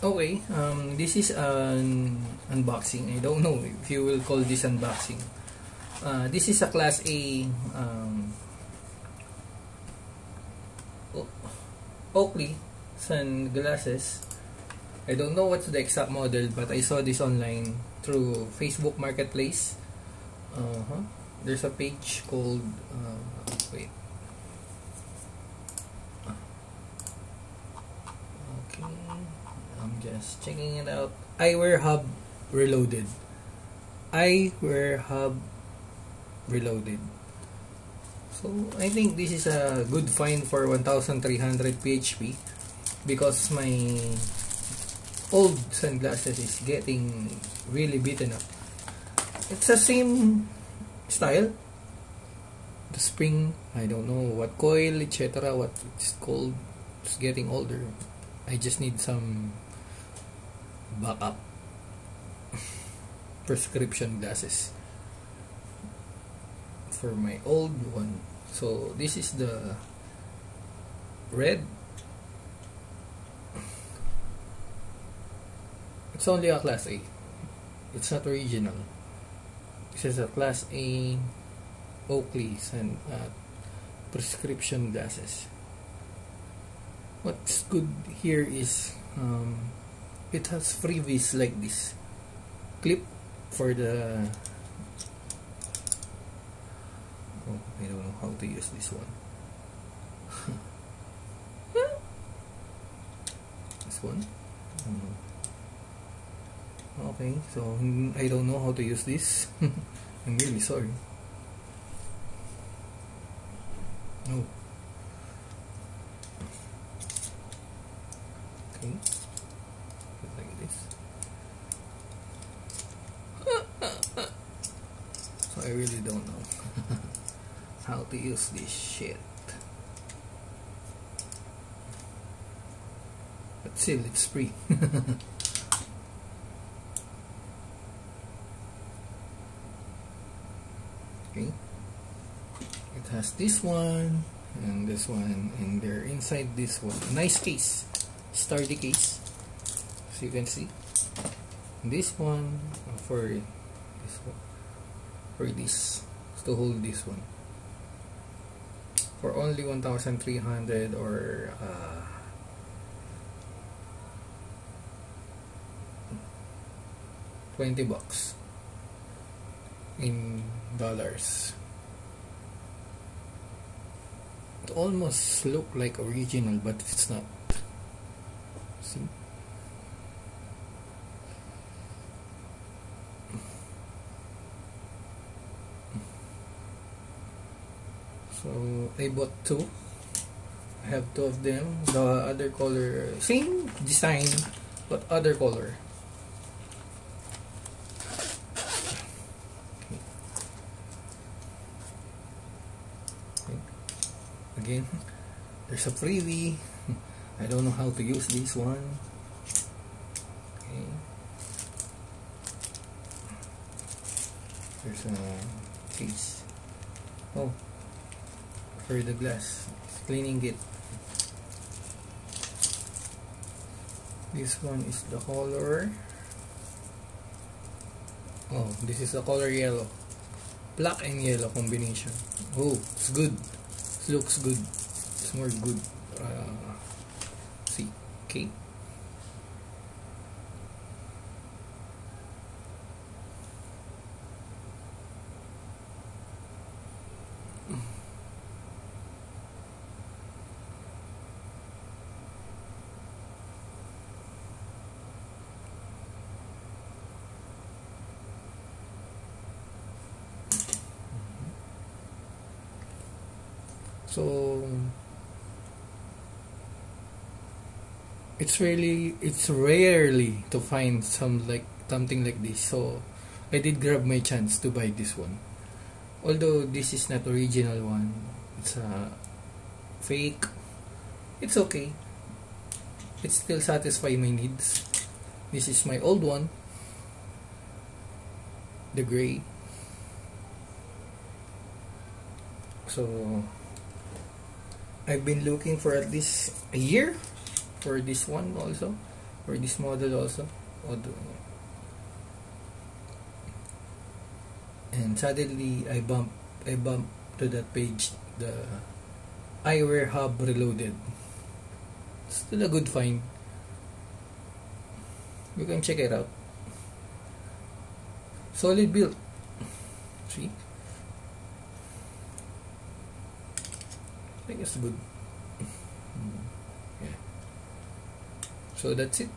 Okay, um, this is an unboxing. I don't know if you will call this unboxing. Uh, this is a Class A um, Oakley sunglasses. I don't know what's the exact model, but I saw this online through Facebook Marketplace. Uh -huh. There's a page called uh, wait. Okay, I'm just checking it out. Eyewear Hub Reloaded. Eyewear Hub Reloaded. So I think this is a good find for 1300 PHP because my old sunglasses is getting really beaten up. It's the same style. The spring, I don't know what coil, etc. What it's called. It's getting older. I just need some backup prescription glasses for my old one. So this is the red It's only a class A. It's not original. This is a class A Oakley's and uh, prescription glasses. What's good here is um, it has freebies like this. Clip for the oh I don't know how to use this one. This one? Mm. Okay so mm, I don't know how to use this. I'm really sorry. No okay like this so I really don't know how to use this shit. But still it's free. Okay. It has this one and this one and they're inside this one. Nice case. Sturdy case. So you can see. This one for this one for this to hold this one for only 1300 or uh, Twenty bucks in dollars. It almost look like original but it's not. See? So I bought two. I have two of them. The other color, same design but other color. again there's a freebie I don't know how to use this one okay there's a case oh for the glass cleaning it. This one is the color. Oh this is the color yellow. Black and yellow combination. Oh it's good. It looks good. It's more good. Uh, see okay so it's really it's rarely to find some like something like this. So I did grab my chance to buy this one. Although this is not original one it's a fake. It's okay. It still satisfy my needs. This is my old one. The gray. So I've been looking for at least a year for this one also for this model also. And suddenly I bump I bump to that page the eyewear hub reloaded. Still a good find. You can check it out. Solid build. See think it's good. Yeah. So that's it